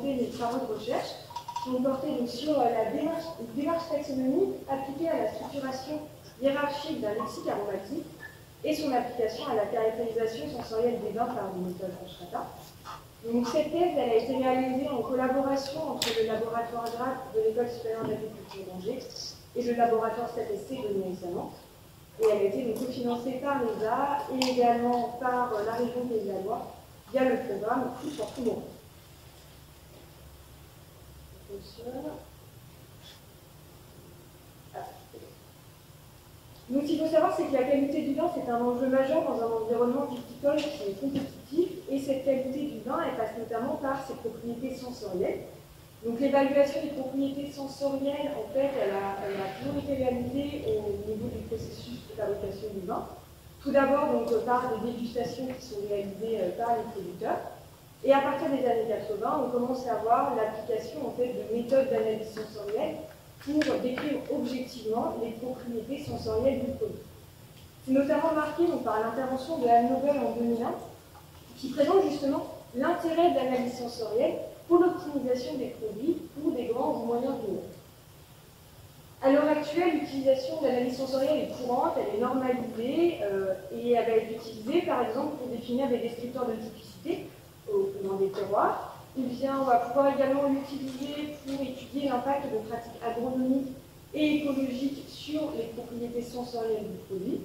documenter les travaux de recherche qui ont porté donc, sur la démarche, démarche taxonomique appliquée à la structuration hiérarchique d'un lexique aromatique et son application à la caractérisation sensorielle des vins par des méthodes Strata. Donc cette thèse elle a été réalisée en collaboration entre le laboratoire GRAP de l'École supérieure d'agriculture d'Angers et le laboratoire STATSC de Neuilly-Saint-Mantes. Et elle a été cofinancée par l'ESA et également par la région Pays de la Loire via le programme Tout pour tout. Donc, ce qu'il faut savoir, c'est que la qualité du vin, c'est un enjeu majeur dans un environnement viticole qui est compétitif, et cette qualité du vin, elle passe notamment par ses propriétés sensorielles. Donc, l'évaluation des propriétés sensorielles, en fait, elle a, toujours été réalisée au niveau du processus de fabrication du vin. Tout d'abord, donc, par des dégustations qui sont réalisées euh, par les producteurs. Et à partir des années 80, on commence à voir l'application en fait, de méthodes d'analyse sensorielle pour décrire objectivement les propriétés sensorielles du produit. C'est notamment marqué par l'intervention de Anne Nobel en 2001, qui présente justement l'intérêt de l'analyse sensorielle pour l'optimisation des produits pour des grands ou moyens volumes. À l'heure actuelle, l'utilisation de l'analyse sensorielle est courante, elle est normalisée euh, et elle va être utilisée par exemple pour définir des descripteurs de typicité dans des terroirs, ou bien on va pouvoir également l'utiliser pour étudier l'impact de pratiques agronomiques et écologiques sur les propriétés sensorielles du produit.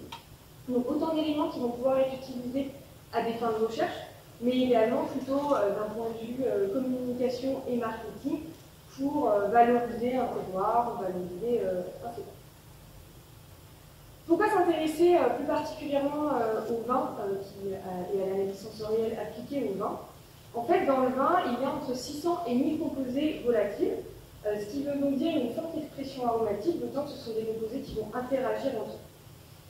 Donc autant d'éléments qui vont pouvoir être utilisés à des fins de recherche, mais également plutôt euh, d'un point de vue euh, communication et marketing pour euh, valoriser un terroir, valoriser un secteur. Pourquoi s'intéresser plus particulièrement au vin et à l'analyse sensorielle appliquée au vin en fait, dans le vin, il y a entre 600 et 1000 composés volatiles, euh, ce qui veut donc dire une forte expression aromatique, d'autant que ce sont des composés qui vont interagir entre eux.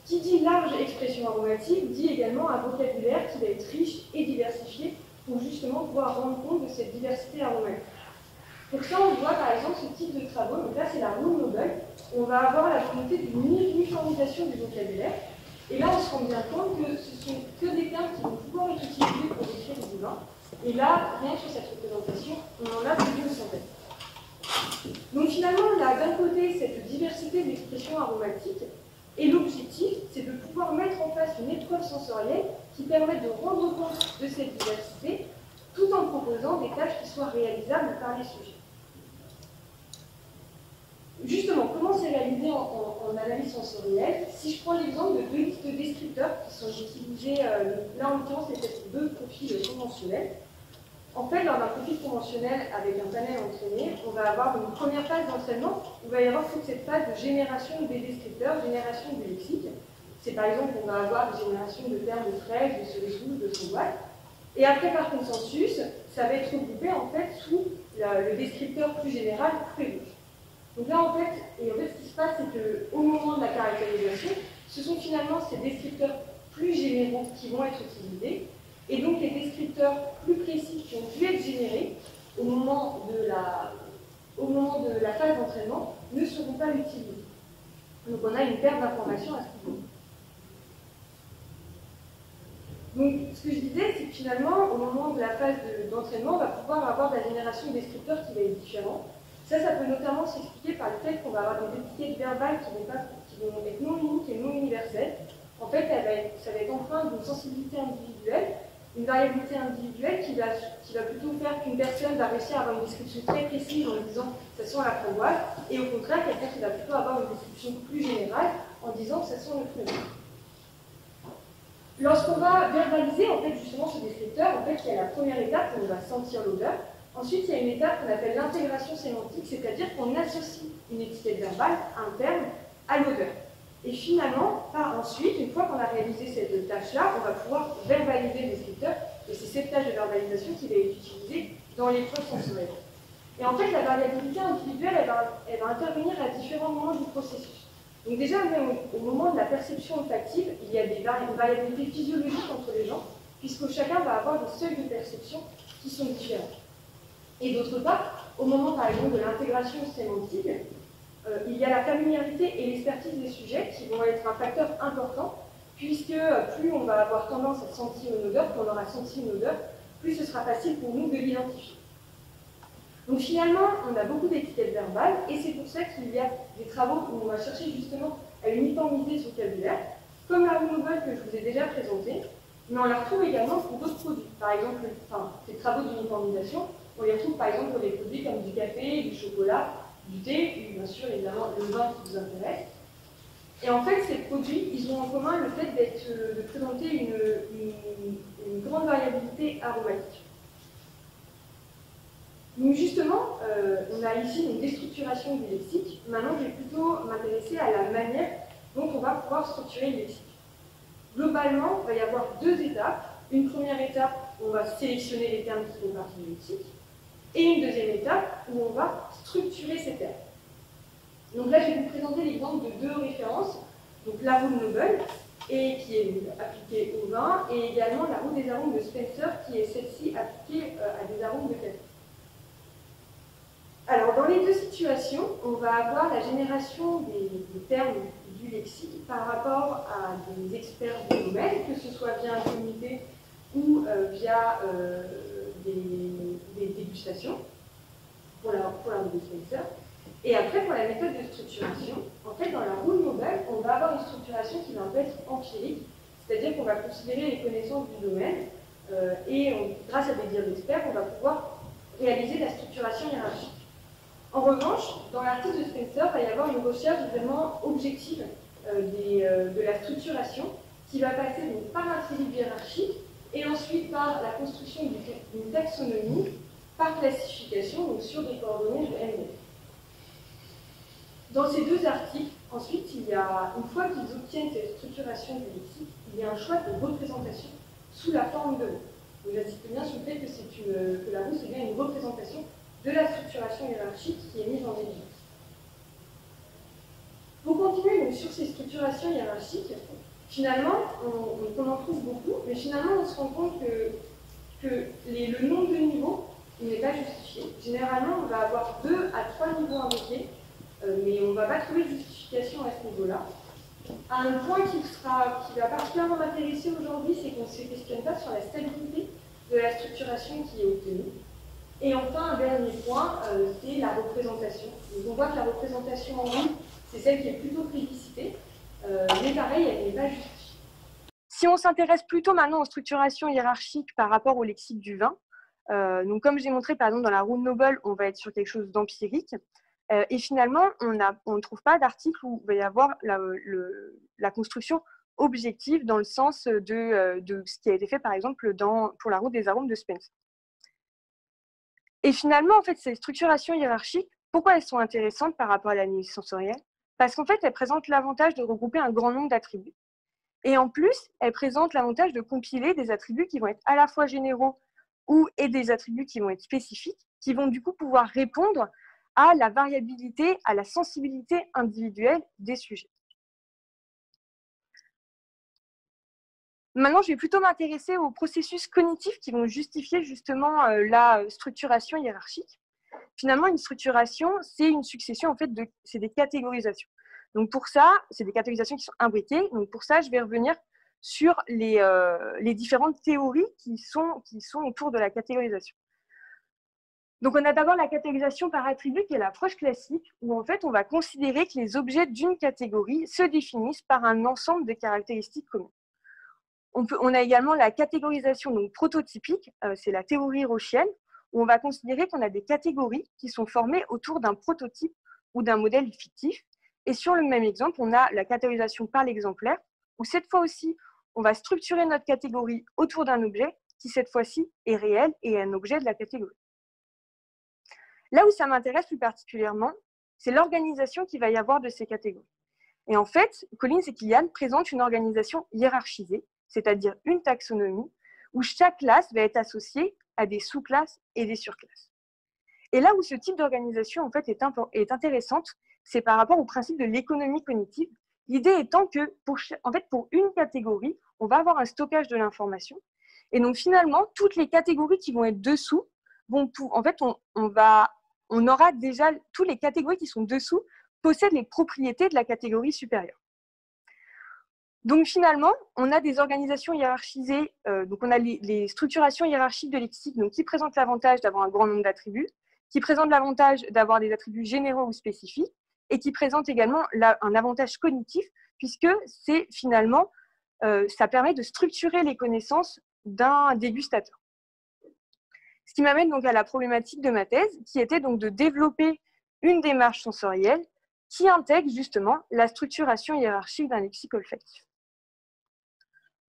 Qui dit large expression aromatique dit également un vocabulaire qui va être riche et diversifié pour justement pouvoir rendre compte de cette diversité aromatique. Pour ça, on voit par exemple ce type de travaux, donc là c'est la roue Nobel, on va avoir la volonté d'une uniformisation du vocabulaire, et là on se rend bien compte que ce sont que des termes qui vont pouvoir être utilisés pour décrire du vin, et là, rien que sur cette représentation, on en a plus d'une. Donc finalement, on a d'un côté cette diversité d'expressions aromatiques, et l'objectif, c'est de pouvoir mettre en place une épreuve sensorielle qui permette de rendre compte de cette diversité, tout en proposant des tâches qui soient réalisables par les sujets. Justement, comment c'est réalisé en, analyse sensorielle Si je prends l'exemple de deux listes descripteurs qui sont utilisés, euh, là en l'occurrence, c'est deux profils conventionnels. En fait, lors d'un profil conventionnel avec un panel entraîné, on va avoir une première phase d'entraînement. Il va y avoir toute cette phase de génération des descripteurs, génération du lexique. C'est par exemple qu'on va avoir des générations de termes de fraises, de cerises de sauvages. Et après, par consensus, ça va être regroupé en fait sous le descripteur plus général prévu. Donc là, en fait, et en fait, ce qui se passe, c'est qu'au moment de la caractérisation, ce sont finalement ces descripteurs plus généraux qui vont être utilisés. Et donc les descripteurs plus précis qui ont pu être générés au moment de la, de phase d'entraînement ne seront pas utilisés. Donc on a une perte d'informations à ce niveau. Donc ce que je disais, c'est que finalement, au moment de la phase d'entraînement, on va pouvoir avoir la génération de descripteurs qui va être différente. Ça, ça peut notamment s'expliquer par le fait qu'on va avoir des étiquettes verbales qui vont, pas, qui être non uniques et non universelles. En fait, ça va être empreinte d'une sensibilité individuelle une variabilité individuelle qui va, qui va plutôt faire qu'une personne va réussir à avoir une description très précise en disant ça sent la framboise, et au contraire, quelqu'un qui va plutôt avoir une description plus générale en disant ça sent le fruit. Lorsqu'on va verbaliser en fait justement ce descripteur, en fait il y a la première étape où on va sentir l'odeur. Ensuite, il y a une étape qu'on appelle l'intégration sémantique, c'est-à-dire qu'on associe une étiquette verbale, un terme, à l'odeur. Et finalement, par ensuite, une fois qu'on a réalisé cette tâche-là, on va pouvoir verbaliser le descripteur, et c'est cette tâche de verbalisation qui va être utilisée dans l'épreuve sensorielle. Et en fait, la variabilité individuelle, elle va, intervenir à différents moments du processus. Donc déjà, au, moment de la perception olfactive, il y a des variabilités physiologiques entre les gens, puisque chacun va avoir des seuils de perception qui sont différents. Et d'autre part, au moment, par exemple, de l'intégration sémantique, euh, il y a la familiarité et l'expertise des sujets qui vont être un facteur important, puisque euh, plus on va avoir tendance à sentir une odeur, plus aura senti une odeur, plus ce sera facile pour nous de l'identifier. Donc finalement, on a beaucoup d'étiquettes verbales et c'est pour ça qu'il y a des travaux où on va chercher justement à uniformiser ce vocabulaire, comme la nouvelle que je vous ai déjà présentée, mais on la retrouve également pour d'autres produits. Par exemple, enfin, ces travaux d'uniformisation, on les retrouve par exemple des produits comme du café, du chocolat, du thé, et bien sûr évidemment le vin qui vous intéresse. Et en fait, ces produits, ils ont en commun le fait de présenter une, grande variabilité aromatique. Donc justement, euh, on a ici une déstructuration du lexique. Maintenant, je vais plutôt m'intéresser à la manière dont on va pouvoir structurer le lexique. Globalement, il va y avoir deux étapes. Une première étape on va sélectionner les termes qui font partie du lexique, et une deuxième étape où on va structurer ces termes. Donc là, je vais vous présenter l'exemple de deux références. Donc la roue de Noble, et qui est appliquée au vin, et également la roue des arômes de Spencer, qui est celle-ci appliquée euh, à des arômes de café. Alors, dans les deux situations, on va avoir la génération des, termes du lexique par rapport à des experts du domaine, que ce soit via un comité ou euh, via euh, des, dégustations pour la, pour la. Et après, pour la méthode de structuration, en fait, dans la roue Nobel, on va avoir une structuration qui va être empirique, c'est-à-dire qu'on va considérer les connaissances du domaine euh, et grâce à des dires d'experts, on va pouvoir réaliser la structuration hiérarchique. En revanche, dans l'article de Spencer, il va y avoir une recherche vraiment objective euh, euh, de la structuration qui va passer par un hiérarchique et ensuite par la construction d'une taxonomie par classification, donc sur des coordonnées de MDF. Dans ces deux articles, ensuite, il y a, une fois qu'ils obtiennent cette structuration du il y a un choix de représentation sous la forme de mots. J'insiste bien sur le fait que, la roue, c'est bien une représentation de la structuration hiérarchique qui est mise en évidence. Pour continuer sur ces structurations hiérarchiques, finalement, on, en trouve beaucoup, mais finalement, on se rend compte que, que le nombre de n'est pas justifié. Généralement, on va avoir deux à trois niveaux invoqués, euh, mais on ne va pas trouver de justification à ce niveau-là. Un point qui, sera, qui va particulièrement m'intéresser aujourd'hui, c'est qu'on ne se questionne pas sur la stabilité de la structuration qui est obtenue. Et enfin, un dernier point, euh, c'est la représentation. on voit que la représentation en ligne, c'est celle qui est plutôt plébiscitée, euh, mais pareil, elle n'est pas justifiée. Si on s'intéresse plutôt maintenant aux structurations hiérarchiques par rapport au lexique du vin, donc comme j'ai montré par exemple dans la roue Noble, on va être sur quelque chose d'empirique. et finalement, on ne trouve pas d'article où il va y avoir la, construction objective dans le sens de, de, ce qui a été fait par exemple pour la route des arômes de Spence. Et finalement, en fait, ces structurations hiérarchiques, pourquoi elles sont intéressantes par rapport à l'analyse sensorielle? Parce qu'en fait, elles présentent l'avantage de regrouper un grand nombre d'attributs. Et en plus, elles présentent l'avantage de compiler des attributs qui vont être à la fois généraux ou et des attributs qui vont être spécifiques, qui vont du coup pouvoir répondre à la variabilité, à la sensibilité individuelle des sujets. Maintenant, je vais plutôt m'intéresser aux processus cognitifs qui vont justifier justement euh, la structuration hiérarchique. Finalement, une structuration, c'est une succession, en fait, de, c'est des catégorisations. Donc pour ça, c'est des catégorisations qui sont imbriquées. Donc pour ça, je vais revenir sur les, euh, les différentes théories qui sont, qui sont autour de la catégorisation. Donc on a d'abord la catégorisation par attribut qui est l'approche classique où en fait on va considérer que les objets d'une catégorie se définissent par un ensemble de caractéristiques communes. On, a également la catégorisation donc prototypique, euh, c'est la théorie rochienne, où on va considérer qu'on a des catégories qui sont formées autour d'un prototype ou d'un modèle fictif. Et sur le même exemple, on a la catégorisation par l'exemplaire, où cette fois aussi, on va structurer notre catégorie autour d'un objet qui, cette fois-ci, est réel et un objet de la catégorie. Là où ça m'intéresse plus particulièrement, c'est l'organisation qu'il va y avoir de ces catégories. Et en fait, Collins et Kilian présentent une organisation hiérarchisée c'est-à-dire une taxonomie où chaque classe va être associée à des sous-classes et des surclasses. Et là où ce type d'organisation en fait, est, est intéressante, c'est par rapport au principe de l'économie cognitive. L'idée étant que pour, en fait, pour une catégorie, on va avoir un stockage de l'information. Et donc finalement, toutes les catégories qui vont être dessous vont en fait, on, aura déjà toutes les catégories qui sont dessous possèdent les propriétés de la catégorie supérieure. Donc finalement, on a des organisations hiérarchisées, euh, donc on a les, structurations hiérarchiques de lexique donc, qui présentent l'avantage d'avoir un grand nombre d'attributs, qui présente l'avantage d'avoir des attributs généraux ou spécifiques, et qui présente également un avantage cognitif, puisque c'est finalement, euh, ça permet de structurer les connaissances d'un dégustateur. Ce qui m'amène donc à la problématique de ma thèse, qui était donc de développer une démarche sensorielle qui intègre justement la structuration hiérarchique d'un lexique olfactif.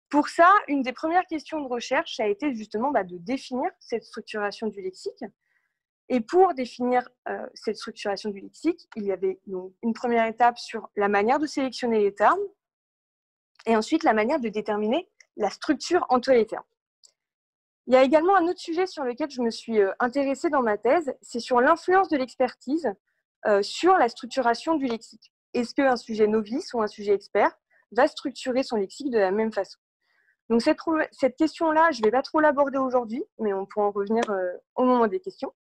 Pour ça, une des premières questions de recherche a été justement bah, de définir cette structuration du lexique. Et pour définir euh, cette structuration du lexique, il y avait donc une première étape sur la manière de sélectionner les termes, et ensuite la manière de déterminer la structure termes. Il y a également un autre sujet sur lequel je me suis euh, intéressée dans ma thèse, c'est sur l'influence de l'expertise euh, sur la structuration du lexique. Est-ce qu'un sujet novice ou un sujet expert va structurer son lexique de la même façon? Donc cette, cette question-là, je ne vais pas trop l'aborder aujourd'hui, mais on pourra en revenir euh, au moment des questions.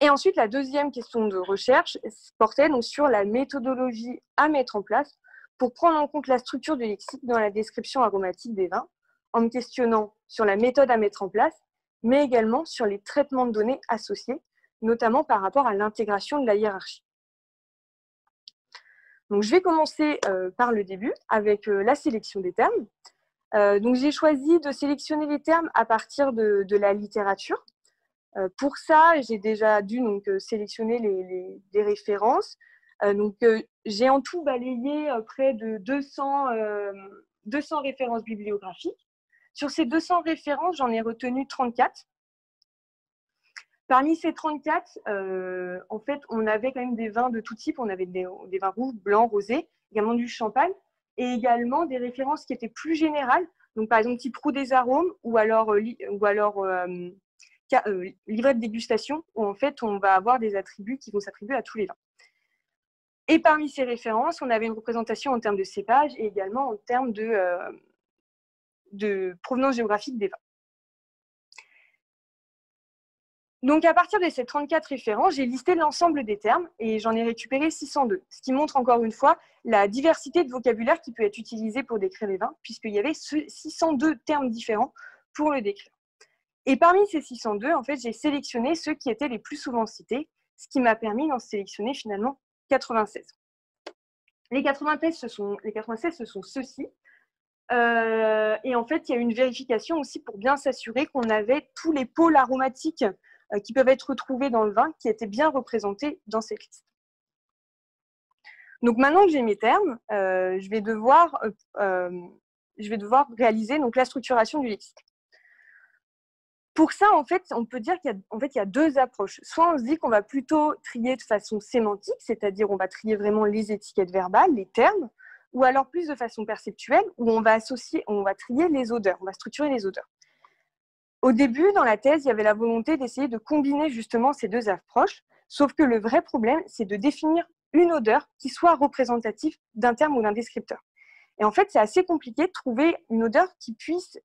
Et ensuite, la deuxième question de recherche portait donc sur la méthodologie à mettre en place pour prendre en compte la structure du lexique dans la description aromatique des vins en me questionnant sur la méthode à mettre en place, mais également sur les traitements de données associés, notamment par rapport à l'intégration de la hiérarchie. Donc, je vais commencer euh, par le début avec euh, la sélection des termes. Euh, donc, j'ai choisi de sélectionner les termes à partir de, la littérature. pour ça, j'ai déjà dû donc, sélectionner les, les références. Donc, j'ai en tout balayé près de 200, 200 références bibliographiques. Sur ces 200 références, j'en ai retenu 34. Parmi ces 34, euh, en fait, on avait quand même des vins de tout type. On avait des, vins rouges, blancs, rosés, également du champagne, et également des références qui étaient plus générales. Donc, par exemple, type roux des arômes, ou alors, euh, euh, livret de dégustation, où en fait, on va avoir des attributs qui vont s'attribuer à tous les vins. Et parmi ces références, on avait une représentation en termes de cépage et également en termes de, de provenance géographique des vins. Donc, à partir de ces 34 références, j'ai listé l'ensemble des termes et j'en ai récupéré 602, ce qui montre encore une fois la diversité de vocabulaire qui peut être utilisé pour décrire les vins, puisqu'il y avait 602 termes différents pour le décrire. Et parmi ces 602, en fait, j'ai sélectionné ceux qui étaient les plus souvent cités, ce qui m'a permis d'en sélectionner finalement 96. Les 96, ce sont, les 96, ce sont ceux-ci. Euh, et en fait, il y a une vérification aussi pour bien s'assurer qu'on avait tous les pôles aromatiques euh, qui peuvent être retrouvés dans le vin qui étaient bien représentés dans cette liste. Donc maintenant que j'ai mes termes, euh, je, vais devoir, je vais réaliser la structuration du lexique. Pour ça, on peut dire qu'il y, a deux approches. Soit on se dit qu'on va plutôt trier de façon sémantique, c'est-à-dire on va trier vraiment les étiquettes verbales, les termes, ou alors plus de façon perceptuelle, où on va associer, on va trier les odeurs, on va structurer les odeurs. Au début, dans la thèse, il y avait la volonté d'essayer de combiner justement ces deux approches, sauf que le vrai problème, c'est de définir une odeur qui soit représentative d'un terme ou d'un descripteur. Et en fait, c'est assez compliqué de trouver une odeur qui puisse,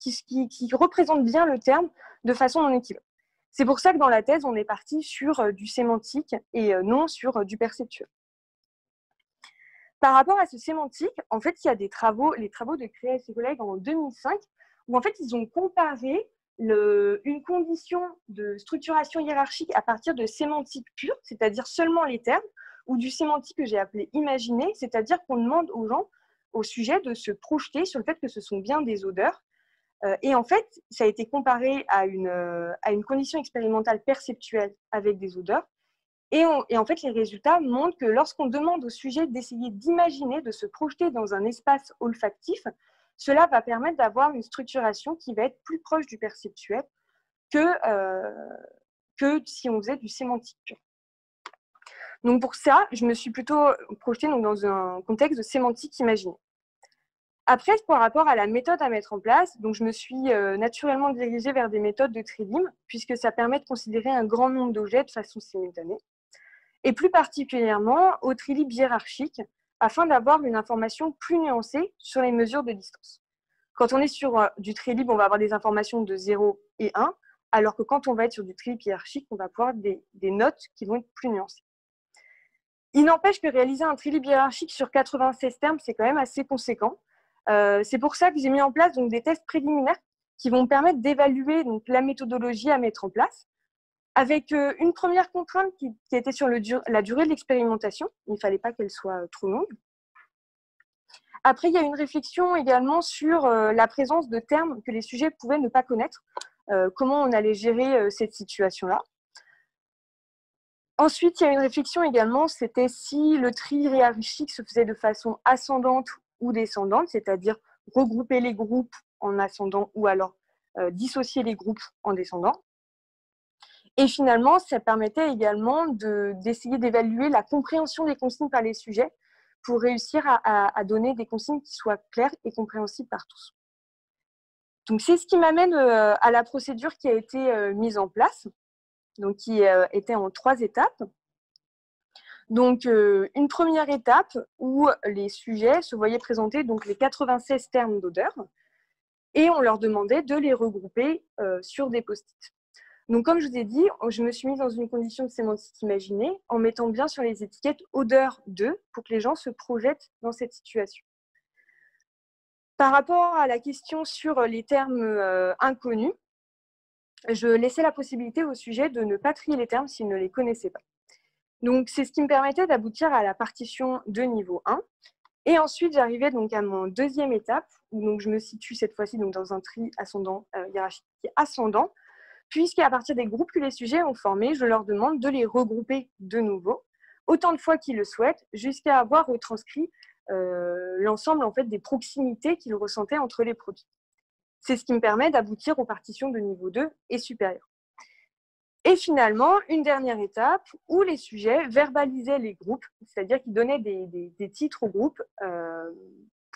qui, représente bien le terme de façon non équivoque. C'est pour ça que dans la thèse, on est parti sur euh, du sémantique et euh, non sur euh, du perceptuel. Par rapport à ce sémantique, en fait, il y a des travaux, les travaux de Créa et ses collègues en 2005, où en fait, ils ont comparé une condition de structuration hiérarchique à partir de sémantique pure, c'est-à-dire seulement les termes, ou du sémantique que j'ai appelé imaginer, c'est-à-dire qu'on demande aux gens, au sujet, de se projeter sur le fait que ce sont bien des odeurs. Euh, et en fait, ça a été comparé à une, euh, à une condition expérimentale perceptuelle avec des odeurs. Et, en fait, les résultats montrent que lorsqu'on demande au sujet d'essayer d'imaginer, de se projeter dans un espace olfactif, cela va permettre d'avoir une structuration qui va être plus proche du perceptuel que, euh, que si on faisait du sémantique. Donc pour ça, je me suis plutôt projetée donc, dans un contexte de sémantique imaginée. Après, par rapport à la méthode à mettre en place, donc je me suis euh, naturellement dirigée vers des méthodes de Trilim, puisque ça permet de considérer un grand nombre d'objets de façon simultanée et plus particulièrement au trilib hiérarchique, afin d'avoir une information plus nuancée sur les mesures de distance. Quand on est sur euh, du trilib, on va avoir des informations de 0 et 1, alors que quand on va être sur du trilib hiérarchique, on va avoir des, notes qui vont être plus nuancées. Il n'empêche que réaliser un trilib hiérarchique sur 96 termes, c'est quand même assez conséquent. Euh, c'est pour ça que j'ai mis en place donc, des tests préliminaires qui vont permettre d'évaluer la méthodologie à mettre en place, avec une première contrainte qui, était sur la durée de l'expérimentation. Il ne fallait pas qu'elle soit trop longue. Après, il y a une réflexion également sur la présence de termes que les sujets pouvaient ne pas connaître, comment on allait gérer cette situation-là. Ensuite, il y a une réflexion également, c'était si le tri hiérarchique se faisait de façon ascendante ou descendante, c'est-à-dire regrouper les groupes en ascendant ou alors dissocier les groupes en descendant. Et finalement, ça permettait également d'essayer d'évaluer la compréhension des consignes par les sujets pour réussir à, donner des consignes qui soient claires et compréhensibles par tous. Donc c'est ce qui m'amène à la procédure qui a été mise en place donc qui euh, était en trois étapes. Donc, euh, une première étape où les sujets se voyaient présenter donc, les 96 termes d'odeur et on leur demandait de les regrouper euh, sur des post-it. Donc, comme je vous ai dit, je me suis mise dans une condition de sémantique imaginée en mettant bien sur les étiquettes odeur 2 pour que les gens se projettent dans cette situation. Par rapport à la question sur les termes inconnus, je laissais la possibilité au sujet de ne pas trier les termes s'il ne les connaissait pas. Donc, c'est ce qui me permettait d'aboutir à la partition de niveau 1. Et ensuite, j'arrivais donc à mon deuxième étape, où je me situe cette fois-ci dans un tri ascendant, euh, hiérarchique ascendant, puisqu'à partir des groupes que les sujets ont formés, je leur demande de les regrouper de nouveau, autant de fois qu'ils le souhaitent, jusqu'à avoir retranscrit euh, l'ensemble en fait des proximités qu'ils ressentaient entre les produits. C'est ce qui me permet d'aboutir aux partitions de niveau 2 et supérieur. Et finalement, une dernière étape où les sujets verbalisaient les groupes, c'est-à-dire qu'ils donnaient des, titres aux groupes euh,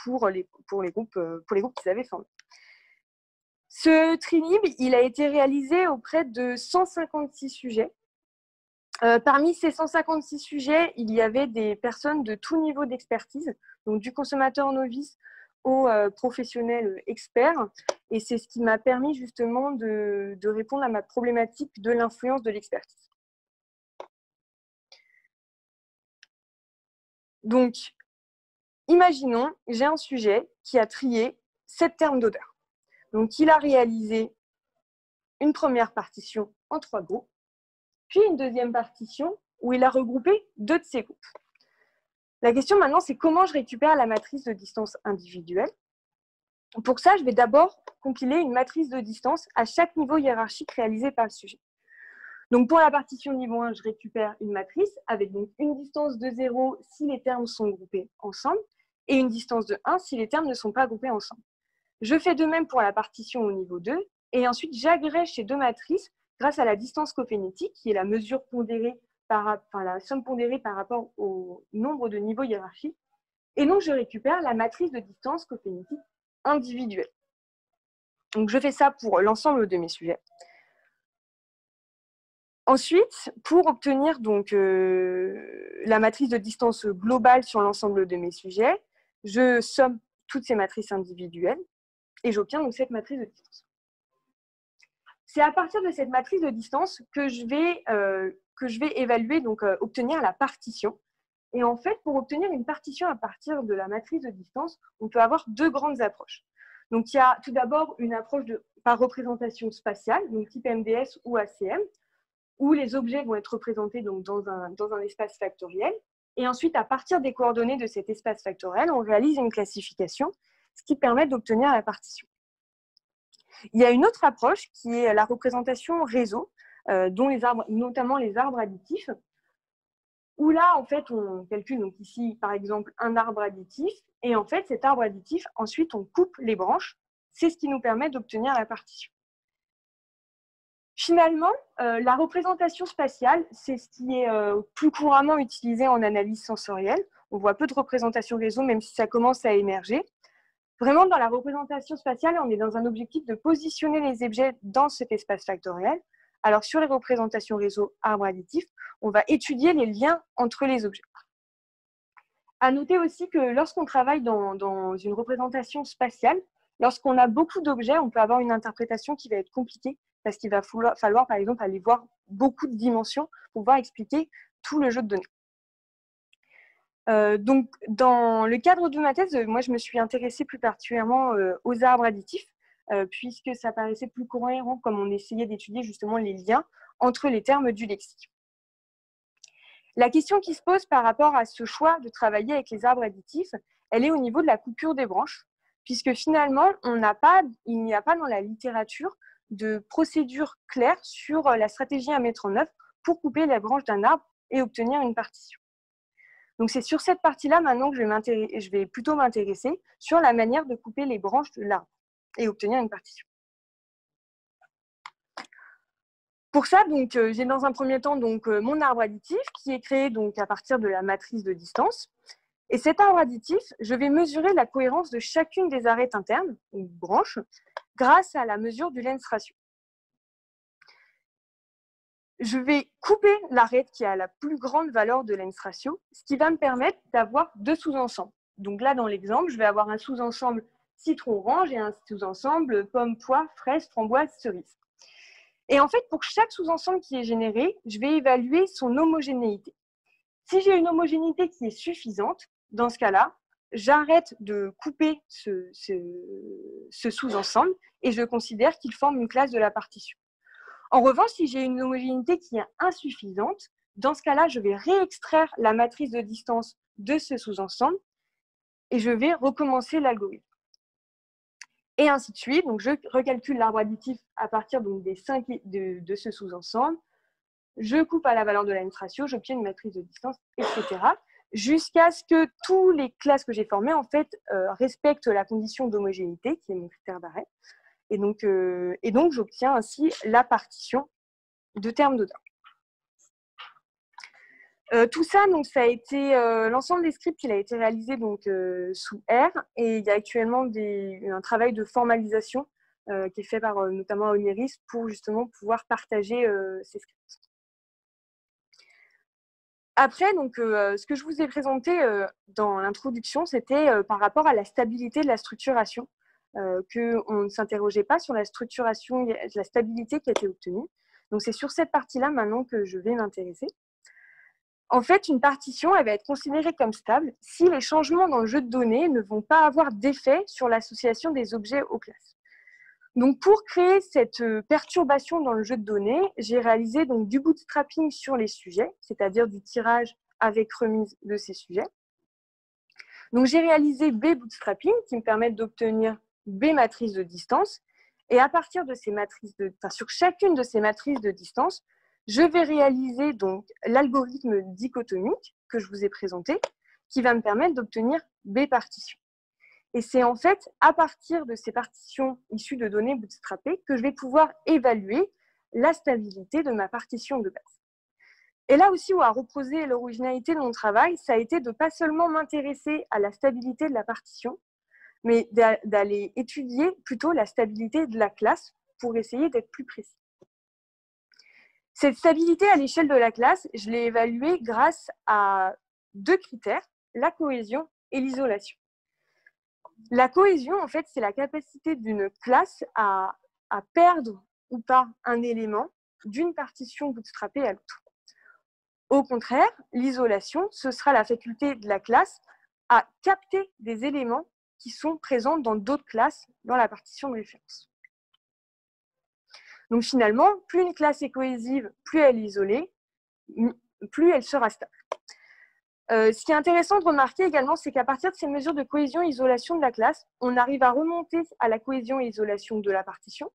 pour, les, pour, les groupes euh, pour les groupes qu'ils avaient formés. Ce trilib, il a été réalisé auprès de 156 sujets. Euh, parmi ces 156 sujets, il y avait des personnes de tout niveau d'expertise, donc du consommateur novice aux euh, professionnels experts. Et c'est ce qui m'a permis justement de, répondre à ma problématique de l'influence de l'expertise. Donc, imaginons, j'ai un sujet qui a trié sept termes d'odeur. Donc, il a réalisé une première partition en trois groupes, puis une deuxième partition où il a regroupé deux de ces groupes. La question maintenant, c'est comment je récupère la matrice de distance individuelle? Pour ça, je vais d'abord compiler une matrice de distance à chaque niveau hiérarchique réalisé par le sujet. Donc pour la partition niveau 1, je récupère une matrice avec donc une distance de 0 si les termes sont groupés ensemble et une distance de 1 si les termes ne sont pas groupés ensemble. Je fais de même pour la partition au niveau 2 et ensuite j'agrège ces deux matrices grâce à la distance cophénétique qui est la mesure pondérée par, la somme pondérée par rapport au nombre de niveaux hiérarchiques. Et donc, je récupère la matrice de distance cophénétique individuelle. Donc, je fais ça pour l'ensemble de mes sujets. Ensuite, pour obtenir donc euh, la matrice de distance globale sur l'ensemble de mes sujets, je somme toutes ces matrices individuelles et j'obtiens donc cette matrice de distance. C'est à partir de cette matrice de distance que je vais euh, que je vais évaluer, donc euh, obtenir la partition. Et en fait, pour obtenir une partition à partir de la matrice de distance, on peut avoir deux grandes approches. Donc, il y a tout d'abord une approche par représentation spatiale, donc type MDS ou ACM, où les objets vont être représentés donc, dans, un, dans un espace factoriel. Et ensuite, à partir des coordonnées de cet espace factoriel, on réalise une classification, ce qui permet d'obtenir la partition. Il y a une autre approche qui est la représentation réseau, euh, les arbres, notamment les arbres additifs, où là, en fait, on calcule ici, par exemple, un arbre additif, et en fait, cet arbre additif, ensuite, on coupe les branches. C'est ce qui nous permet d'obtenir la partition. Finalement, euh, la représentation spatiale, c'est ce qui est euh, plus couramment utilisé en analyse sensorielle. On voit peu de représentation réseau, même si ça commence à émerger. Vraiment, dans la représentation spatiale, on est dans un objectif de positionner les objets dans cet espace factoriel alors, sur les représentations réseau arbre additif, on va étudier les liens entre les objets. À noter aussi que lorsqu'on travaille dans, une représentation spatiale, lorsqu'on a beaucoup d'objets, on peut avoir une interprétation qui va être compliquée parce qu'il va falloir, par exemple, aller voir beaucoup de dimensions pour pouvoir expliquer tout le jeu de données. Euh, donc, dans le cadre de ma thèse, moi, je me suis intéressée plus particulièrement euh, aux arbres additifs puisque ça paraissait plus cohérent comme on essayait d'étudier justement les liens entre les termes du lexique. La question qui se pose par rapport à ce choix de travailler avec les arbres additifs, elle est au niveau de la coupure des branches, puisque finalement, on pas, il n'y a pas dans la littérature de procédure claire sur la stratégie à mettre en œuvre pour couper les branches d'un arbre et obtenir une partition. Donc c'est sur cette partie-là maintenant que je vais, plutôt m'intéresser sur la manière de couper les branches de l'arbre et obtenir une partition. Pour ça, euh, j'ai dans un premier temps donc, euh, mon arbre additif qui est créé donc, à partir de la matrice de distance. Et cet arbre additif, je vais mesurer la cohérence de chacune des arêtes internes, ou branches, grâce à la mesure du lens ratio. Je vais couper l'arête qui a la plus grande valeur de lens ratio, ce qui va me permettre d'avoir deux sous-ensembles. Donc là, dans l'exemple, je vais avoir un sous-ensemble citron-orange et un sous-ensemble pomme, poire, fraise, framboise, cerise. Et en fait, pour chaque sous-ensemble qui est généré, je vais évaluer son homogénéité. Si j'ai une homogénéité qui est suffisante, dans ce cas-là, j'arrête de couper ce, sous-ensemble et je considère qu'il forme une classe de la partition. En revanche, si j'ai une homogénéité qui est insuffisante, dans ce cas-là, je vais réextraire la matrice de distance de ce sous-ensemble et je vais recommencer l'algorithme et ainsi de suite. Donc, je recalcule l'arbre additif à partir des 5 de, ce sous-ensemble. Je coupe à la valeur de la ratio, j'obtiens une matrice de distance, etc. Jusqu'à ce que tous les classes que j'ai formées en fait, euh, respectent la condition d'homogénéité, qui est mon critère d'arrêt. Et donc, euh, et donc j'obtiens ainsi la partition de termes d'Odin. Euh, tout ça, donc, ça a été euh, l'ensemble des scripts, il a été réalisé donc euh, sous R et il y a actuellement un travail de formalisation qui est fait par notamment Oniris pour justement pouvoir partager ces scripts. Après, donc, ce que je vous ai présenté dans l'introduction, c'était par rapport à la stabilité de la structuration, qu'on ne s'interrogeait pas sur la structuration, la stabilité qui a été obtenue. Donc, c'est sur cette partie-là maintenant que je vais m'intéresser. En fait, une partition elle va être considérée comme stable si les changements dans le jeu de données ne vont pas avoir d'effet sur l'association des objets aux classes. Donc, pour créer cette euh, perturbation dans le jeu de données, j'ai réalisé donc du bootstrapping sur les sujets, c'est-à-dire du tirage avec remise de ces sujets. Donc, j'ai réalisé B bootstrapping qui me permet d'obtenir B matrices de distance. Et à partir de ces matrices de, enfin, sur chacune de ces matrices de distance, je vais réaliser donc l'algorithme dichotomique que je vous ai présenté, qui va me permettre d'obtenir B partitions. Et c'est en fait à partir de ces partitions issues de données bootstrappées que je vais pouvoir évaluer la stabilité de ma partition de base. Et là aussi où a reposé l'originalité de mon travail, ça a été de pas seulement m'intéresser à la stabilité de la partition, mais d'aller étudier plutôt la stabilité de la classe pour essayer d'être plus précis. Cette stabilité à l'échelle de la classe, je l'ai évaluée grâce à deux critères, la cohésion et l'isolation. La cohésion, en fait, c'est la capacité d'une classe à, perdre ou pas un élément d'une partition bootstrappée à l'autre. Au contraire, l'isolation, ce sera la faculté de la classe à capter des éléments sont présents dans d'autres classes dans la partition de référence. Donc finalement, plus une classe est cohésive, plus elle est isolée, plus elle sera stable. Euh, ce qui est intéressant de remarquer également, c'est qu'à partir de ces mesures de cohésion et isolation de la classe, on arrive à remonter à la cohésion et isolation de la partition.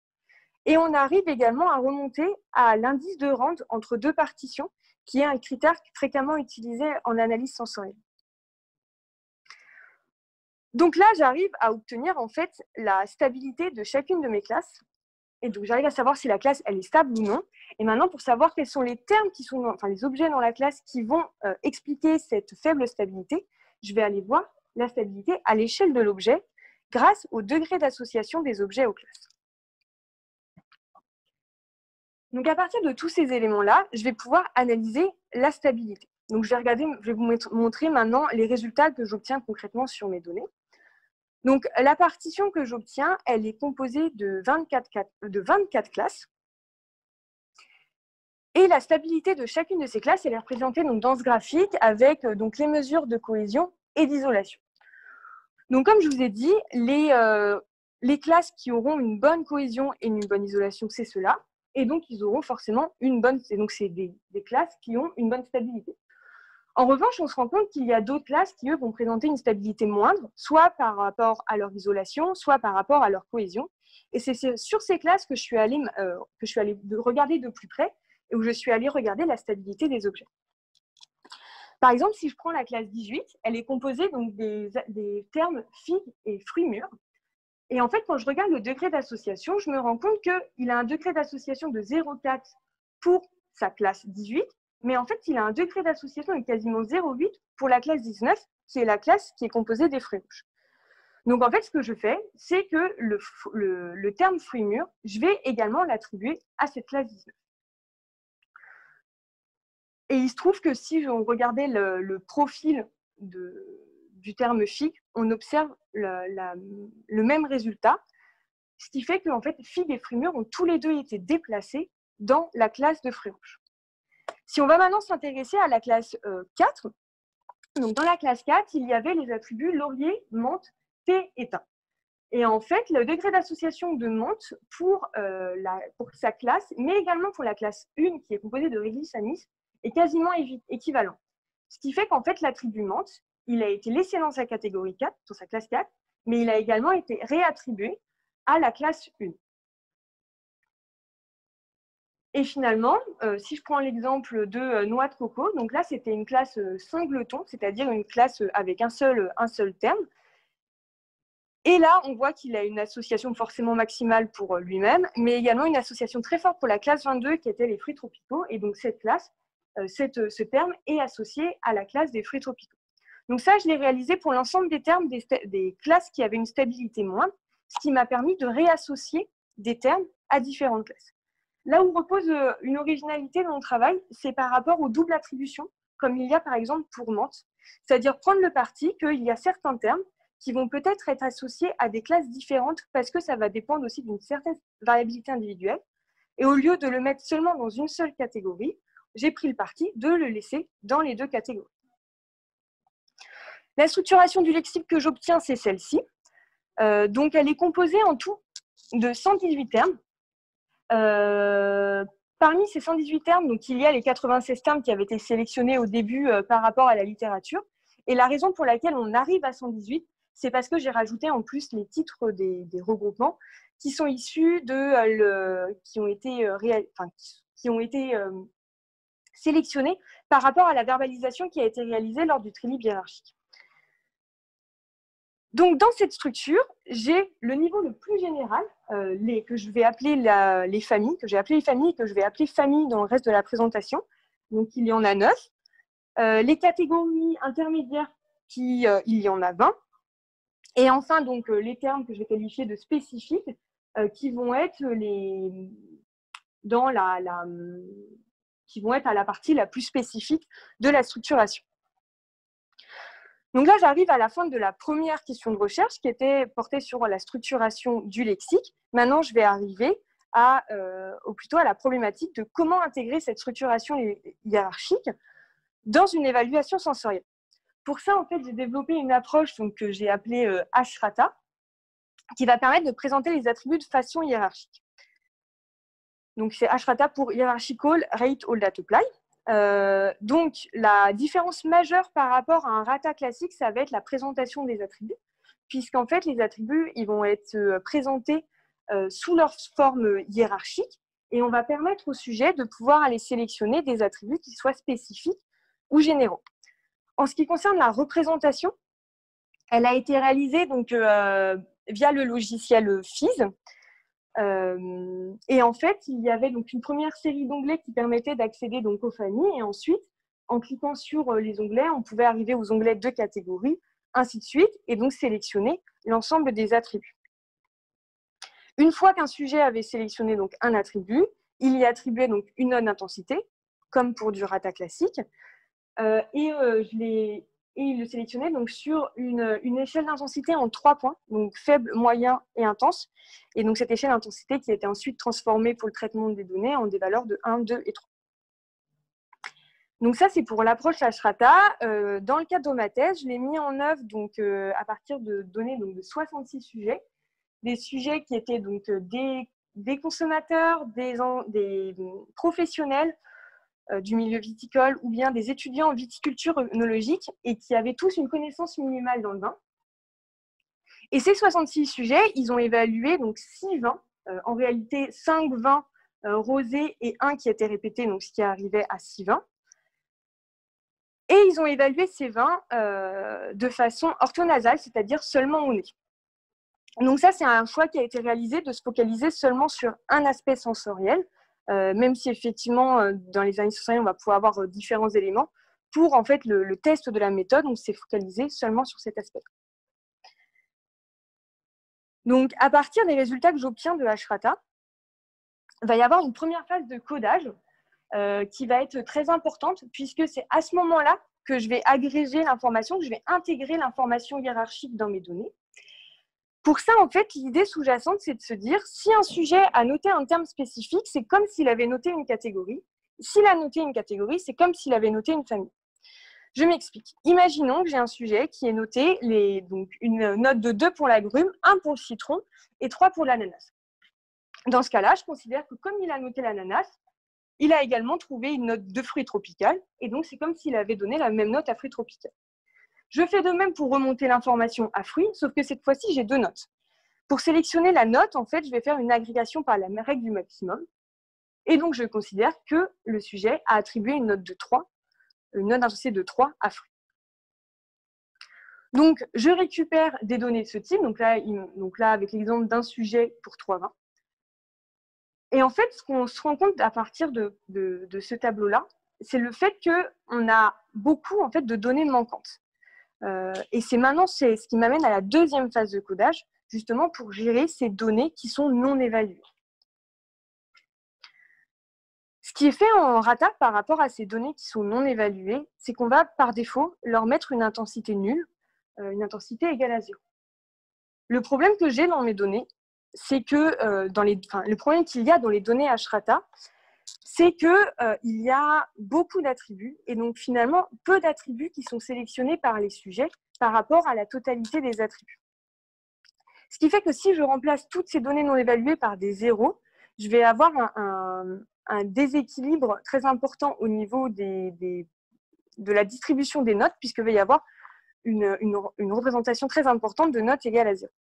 Et on arrive également à remonter à l'indice de rente entre deux partitions, qui est un critère fréquemment utilisé en analyse sensorielle. Donc là, j'arrive à obtenir en fait la stabilité de chacune de mes classes et donc, j'arrive à savoir si la classe, elle est stable ou non. Et maintenant, pour savoir quels sont les termes qui sont, les objets dans la classe qui vont euh, expliquer cette faible stabilité, je vais aller voir la stabilité à l'échelle de l'objet grâce au degré d'association des objets aux classes. Donc, à partir de tous ces éléments-là, je vais pouvoir analyser la stabilité. Donc, je vais vous montrer maintenant les résultats que j'obtiens concrètement sur mes données. Donc, la partition que j'obtiens, elle est composée de 24, de 24 classes. Et la stabilité de chacune de ces classes, elle est représentée donc, dans ce graphique avec euh, donc, les mesures de cohésion et d'isolation. Donc, comme je vous ai dit, les, euh, classes qui auront une bonne cohésion et une bonne isolation, c'est cela. Et donc, ils auront forcément une bonne. Donc, c'est des, classes qui ont une bonne stabilité. En revanche, on se rend compte qu'il y a d'autres classes qui, eux, vont présenter une stabilité moindre, soit par rapport à leur isolation, soit par rapport à leur cohésion. Et c'est sur ces classes que je suis allée, euh, regarder de plus près et où je suis allée regarder la stabilité des objets. Par exemple, si je prends la classe 18, elle est composée des, des termes figues et fruits mûrs. Et en fait, quand je regarde le degré d'association, je me rends compte qu'il a un degré d'association de 0,4 pour sa classe 18, mais en fait, il a un degré d'association de quasiment 0,8 pour la classe 19, qui est la classe qui est composée des fruits rouges. Donc en fait, ce que je fais, c'est que le, terme fruit mûr, je vais également l'attribuer à cette classe 19. Et il se trouve que si on regardait le, profil du terme figue, on observe le même résultat, ce qui fait qu'en fait, figue et fruits ont tous les deux été déplacés dans la classe de fruits rouges. Si on va maintenant s'intéresser à la classe 4, euh, dans la classe 4, il y avait les attributs laurier, menthe, thé et. Et en fait, le degré d'association de menthe pour, euh, pour sa classe, mais également pour la classe 1 qui est composée de réglisse anis, est quasiment équivalent. Ce qui fait qu'en fait, l'attribut menthe, il a été laissé dans sa catégorie 4, dans sa classe 4, mais il a également été réattribué à la classe 1. Et finalement, euh, si je prends l'exemple de euh, noix de coco, donc là c'était une classe euh, singleton, c'est-à-dire une classe avec un seul, un seul terme. Et là, on voit qu'il a une association forcément maximale pour lui-même, mais également une association très forte pour la classe 22 qui était les fruits tropicaux. Et donc cette classe, cette, ce terme est associé à la classe des fruits tropicaux. Donc ça, je l'ai réalisé pour l'ensemble des termes des, classes qui avaient une stabilité moindre, ce qui m'a permis de réassocier des termes à différentes classes. Là où repose euh, une originalité dans mon travail, c'est par rapport aux doubles attributions, comme il y a par exemple pour Mantes, c'est-à-dire prendre le parti qu'il y a certains termes qui vont peut-être être associés à des classes différentes parce que ça va dépendre aussi d'une certaine variabilité individuelle. Et au lieu de le mettre seulement dans une seule catégorie, j'ai pris le parti de le laisser dans les deux catégories. La structuration du lexique que j'obtiens, c'est celle-ci. Euh, donc, elle est composée en tout de 118 termes. Euh, parmi ces 118 termes, donc, il y a les 96 termes qui avaient été sélectionnés au début euh, par rapport à la littérature. Et la raison pour laquelle on arrive à 118, c'est parce que j'ai rajouté en plus les titres des, regroupements qui sont issus de qui ont été, qui ont été sélectionnés par rapport à la verbalisation qui a été réalisée lors du trilib hiérarchique. Donc, dans cette structure, j'ai le niveau le plus général, euh, que je vais appeler les familles, que j'ai appelé les familles, que je vais appeler familles dans le reste de la présentation. Donc, il y en a neuf. Euh, les catégories intermédiaires, qui, euh, il y en a 20. Et enfin, donc, les termes que je vais qualifier de spécifiques, qui vont être les, dans la, qui vont être à la partie la plus spécifique de la structuration. Donc là, j'arrive à la fin de la première question de recherche qui était portée sur la structuration du lexique. Maintenant, je vais arriver à, euh, plutôt à la problématique de comment intégrer cette structuration hiérarchique dans une évaluation sensorielle. Pour ça, en fait, j'ai développé une approche que j'ai appelée euh, Ashrata, qui va permettre de présenter les attributs de façon hiérarchique. Donc, c'est Ashrata pour Hierarchical Rate All Data Apply. Euh, donc, la différence majeure par rapport à un rata classique, ça va être la présentation des attributs, puisqu'en fait, les attributs, ils vont être euh, présentés euh, sous leur forme hiérarchique, et on va permettre au sujet de pouvoir aller sélectionner des attributs qui soient spécifiques ou généraux. En ce qui concerne la représentation, elle a été réalisée donc, via le logiciel FIS, euh, et en fait, il y avait donc une première série d'onglets qui permettait d'accéder donc aux familles. Et ensuite, en cliquant sur euh, les onglets, on pouvait arriver aux onglets de catégorie, ainsi de suite, et donc sélectionner l'ensemble des attributs. Une fois qu'un sujet avait sélectionné donc un attribut, il y attribuait donc une note d'intensité, comme pour du rata classique. Euh, et je l'ai et il le sélectionnait donc sur une, échelle d'intensité en trois points, donc faible, moyen et intense. Et donc cette échelle d'intensité qui a été ensuite transformée pour le traitement des données en des valeurs de 1, 2 et 3. Donc ça, c'est pour l'approche Ashrata. Euh, dans le cadre de ma thèse, je l'ai mis en œuvre donc, euh, à partir de données donc, de 66 sujets des sujets qui étaient donc des, des consommateurs, des, des professionnels du milieu viticole ou bien des étudiants en viticulture œnologique et qui avaient tous une connaissance minimale dans le vin. Et ces 66 sujets, ils ont évalué donc 6 vins, en réalité 5 vins rosés et un qui était répété, donc ce qui arrivait à 6 vins. Et ils ont évalué ces vins euh, de façon orthonasale, c'est-à-dire seulement au nez. Donc ça, c'est un choix qui a été réalisé de se focaliser seulement sur un aspect sensoriel, euh, même si effectivement, euh, dans les années 60, on va pouvoir avoir différents éléments. Pour en fait le, test de la méthode, on s'est focalisé seulement sur cet aspect. Donc, à partir des résultats que j'obtiens de HRATA, il va y avoir une première phase de codage euh, qui va être très importante puisque c'est à ce moment-là que je vais agréger l'information, que je vais intégrer l'information hiérarchique dans mes données. Pour ça, en fait, l'idée sous-jacente, c'est de se dire, si un sujet a noté un terme spécifique, c'est comme s'il avait noté une catégorie. S'il a noté une catégorie, c'est comme s'il avait noté une famille. Je m'explique. Imaginons que j'ai un sujet qui est noté une note de 2 pour l'agrume, 1 pour le citron et 3 pour l'ananas. Dans ce cas-là, je considère que comme il a noté l'ananas, il a également trouvé une note de fruits tropical, et donc c'est comme s'il avait donné la même note à fruits tropical. Je fais de même pour remonter l'information à fruits, sauf que cette fois-ci, j'ai deux notes. Pour sélectionner la note, en fait, je vais faire une agrégation par la règle du maximum. Et donc, je considère que le sujet a attribué une note de 3, une note associée de 3 à fruits. Donc, je récupère des données de ce type. Donc là, donc là avec l'exemple d'un sujet pour 3 vins. Et en fait, ce qu'on se rend compte à partir de, ce tableau-là, c'est le fait qu'on a beaucoup en fait, de données manquantes. Euh, et c'est maintenant ce qui m'amène à la deuxième phase de codage, justement pour gérer ces données qui sont non évaluées. Ce qui est fait en RATA par rapport à ces données qui sont non évaluées, c'est qu'on va par défaut leur mettre une intensité nulle, euh, une intensité égale à zéro. Le problème que j'ai dans mes données, c'est que euh, le problème qu'il y a dans les données Ashrata, c'est qu'il euh, y a beaucoup d'attributs et donc finalement peu d'attributs qui sont sélectionnés par les sujets par rapport à la totalité des attributs. Ce qui fait que si je remplace toutes ces données non évaluées par des zéros, je vais avoir un, déséquilibre très important au niveau de la distribution des notes, puisqu'il va y avoir une représentation très importante de notes égales à zéro.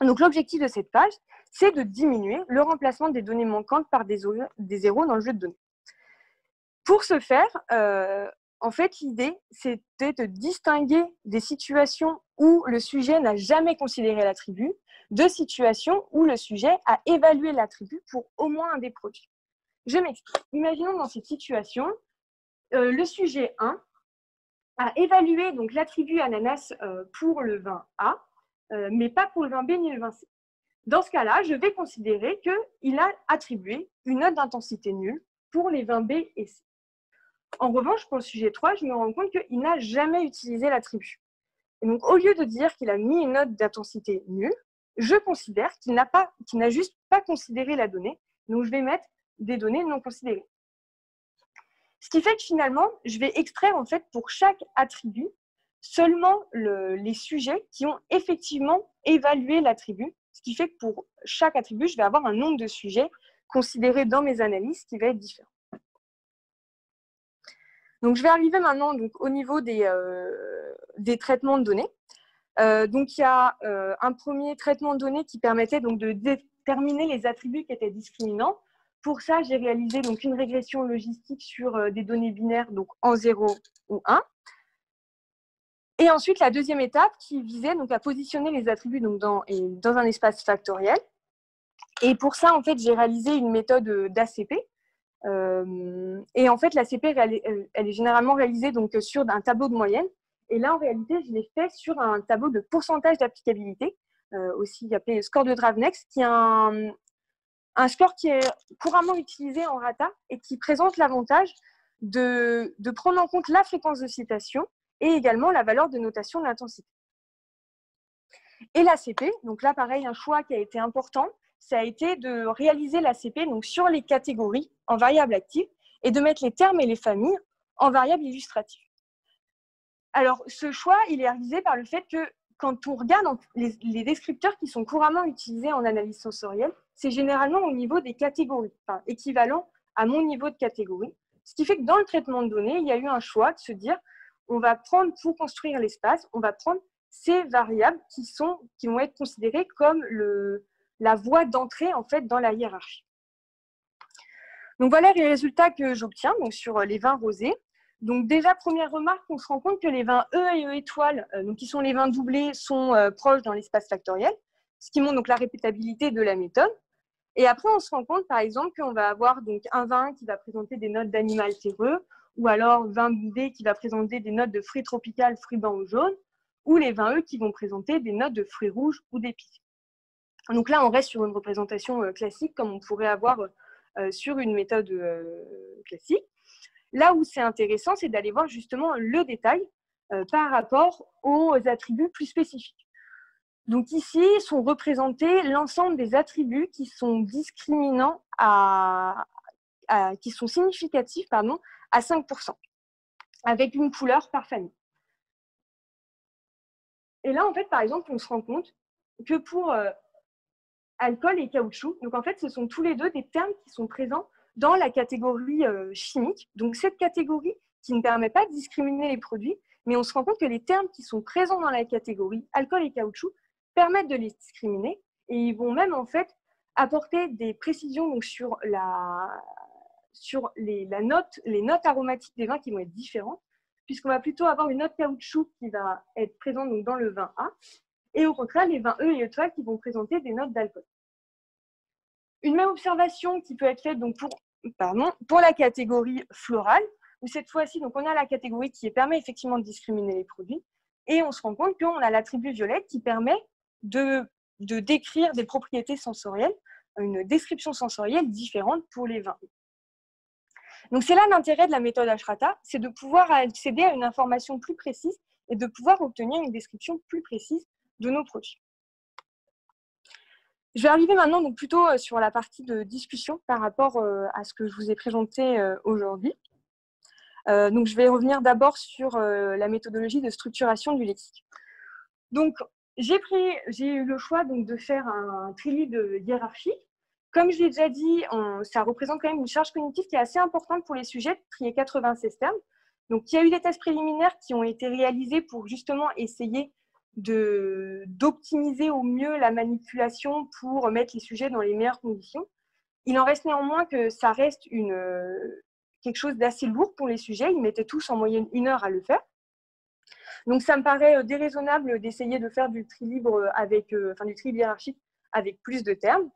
Donc l'objectif de cette page, c'est de diminuer le remplacement des données manquantes par des, zéros dans le jeu de données. Pour ce faire, euh, en fait, l'idée, c'était de distinguer des situations où le sujet n'a jamais considéré l'attribut de situations où le sujet a évalué l'attribut pour au moins un des produits. Je m'explique. Imaginons dans cette situation, euh, le sujet 1 a évalué l'attribut ananas euh, pour le vin A euh, mais pas pour le vin B ni le vin C. Dans ce cas-là, je vais considérer qu'il a attribué une note d'intensité nulle pour les vins B et C. En revanche, pour le sujet 3, je me rends compte qu'il n'a jamais utilisé l'attribut. Donc, au lieu de dire qu'il a mis une note d'intensité nulle, je considère qu'il n'a pas, qu'il n'a juste pas considéré la donnée. Donc, je vais mettre des données non considérées. Ce qui fait que finalement, je vais extraire en fait pour chaque attribut seulement les sujets qui ont effectivement évalué l'attribut, ce qui fait que pour chaque attribut, je vais avoir un nombre de sujets considérés dans mes analyses qui va être différent. Donc, je vais arriver maintenant au niveau des, euh, des traitements de données. Euh, donc, il y a euh, un premier traitement de données qui permettait donc, de déterminer les attributs qui étaient discriminants. Pour ça, j'ai réalisé donc, une régression logistique sur des données binaires, donc en 0 ou 1. Et ensuite, la deuxième étape qui visait donc à positionner les attributs donc dans, dans un espace factoriel. Et pour ça, en fait, j'ai réalisé une méthode d'ACP. Euh, et en fait, l'ACP, euh, elle est généralement réalisée donc sur un tableau de moyenne. Et là, en réalité, je l'ai fait sur un tableau de pourcentage d'applicabilité, euh, aussi appelé score de Dravnex, qui est un, un, score qui est couramment utilisé en RATA et qui présente l'avantage de, de prendre en compte la fréquence de citation et également la valeur de notation de l'intensité. Et l'ACP, donc là pareil, un choix qui a été important, ça a été de réaliser l'ACP sur les catégories en variable active et de mettre les termes et les familles en variable illustrative. Alors ce choix, il est réalisé par le fait que quand on regarde les, descripteurs qui sont couramment utilisés en analyse sensorielle, c'est généralement au niveau des catégories, enfin, équivalent à mon niveau de catégorie. Ce qui fait que dans le traitement de données, il y a eu un choix de se dire, on va prendre pour construire l'espace, on va prendre ces variables qui, sont, qui vont être considérées comme le, la voie d'entrée en fait dans la hiérarchie. Donc voilà les résultats que j'obtiens sur les vins rosés. Donc déjà, première remarque, on se rend compte que les vins E et E étoiles, euh, qui sont les vins doublés, sont euh, proches dans l'espace factoriel, ce qui montre donc la répétabilité de la méthode. Et après, on se rend compte, par exemple, qu'on va avoir donc un vin qui va présenter des notes d'animal terreux, ou alors vin B qui va présenter des notes de fruits tropicales, fruits blancs ou jaunes, ou les vins E qui vont présenter des notes de fruits rouges ou d'épices. Donc là, on reste sur une représentation euh, classique comme on pourrait avoir sur une méthode classique. Là où c'est intéressant, c'est d'aller voir justement le détail euh, par rapport aux attributs plus spécifiques. Donc ici sont représentés l'ensemble des attributs qui sont discriminants à, qui sont significatifs pardon, à 5%, avec une couleur par famille. Et là, en fait, par exemple, on se rend compte que pour euh, alcool et caoutchouc, donc en fait, ce sont tous les deux des termes qui sont présents dans la catégorie euh, chimique. Donc cette catégorie qui ne permet pas de discriminer les produits, mais on se rend compte que les termes qui sont présents dans la catégorie alcool et caoutchouc permettent de les discriminer et ils vont même en fait apporter des précisions donc, sur, la, sur les, notes aromatiques des vins qui vont être différentes, puisqu'on va plutôt avoir une note caoutchouc qui va être présente dans le vin A, et au contraire les vins E et E qui vont présenter des notes d'alcool. Une même observation qui peut être faite donc pour la catégorie florale, où cette fois-ci, on a la catégorie qui permet effectivement de discriminer les produits, et on se rend compte qu'on a l'attribut violet qui permet de, de décrire des propriétés sensorielles, une description sensorielle différente pour les vins. Donc c'est là l'intérêt de la méthode Ashrata, c'est de pouvoir accéder à une information plus précise et de pouvoir obtenir une description plus précise de nos produits. Je vais arriver maintenant donc plutôt euh, sur la partie de discussion par rapport euh, à ce que je vous ai présenté euh, aujourd'hui. donc, je vais revenir d'abord sur la méthodologie de structuration du lexique. Donc, j'ai eu le choix donc de faire un tri de hiérarchique. Comme je l'ai déjà dit, ça représente quand même une charge cognitive qui est assez importante pour les sujets, trier 96 termes. Donc, il y a eu des tests préliminaires qui ont été réalisés pour justement essayer d'optimiser au mieux la manipulation pour mettre les sujets dans les meilleures conditions. Il en reste néanmoins que ça reste une, quelque chose d'assez lourd pour les sujets. Ils mettaient tous en moyenne une heure à le faire. Donc ça me paraît euh, déraisonnable d'essayer de faire du tri libre avec, euh, enfin du tri hiérarchique avec plus de termes.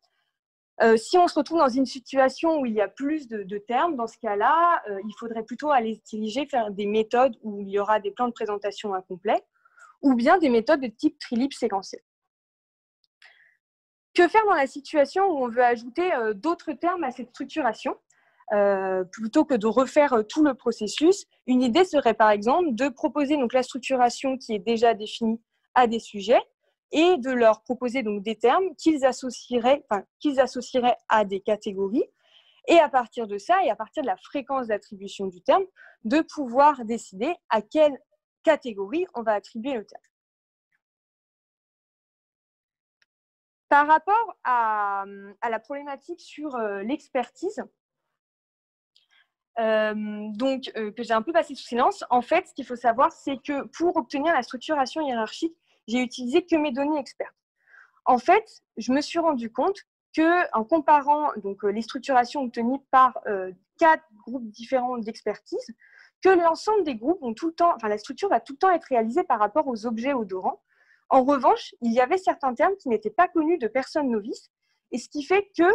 Euh, si on se retrouve dans une situation où il y a plus de, termes, dans ce cas-là, il faudrait plutôt aller diriger faire des méthodes où il y aura des plans de présentation incomplets ou bien des méthodes de type trilip séquentiel. Que faire dans la situation où on veut ajouter euh, d'autres termes à cette structuration euh, plutôt que de refaire euh, tout le processus? Une idée serait par exemple de proposer donc, la structuration qui est déjà définie à des sujets et de leur proposer donc, des termes qu'ils associeraient, associeraient à des catégories et à partir de ça, et à partir de la fréquence d'attribution du terme, de pouvoir décider à quel catégorie, on va attribuer le terme. Par rapport à, la problématique sur euh, l'expertise, euh, donc euh, que j'ai un peu passé sous silence, en fait, ce qu'il faut savoir, c'est que pour obtenir la structuration hiérarchique, j'ai utilisé que mes données expertes. En fait, je me suis rendu compte que en comparant donc les structurations obtenues par quatre groupes différents d'expertise, que l'ensemble des groupes ont tout le temps, enfin la structure va tout le temps être réalisée par rapport aux objets odorants. En revanche, il y avait certains termes qui n'étaient pas connus de personnes novices, et ce qui fait qu'il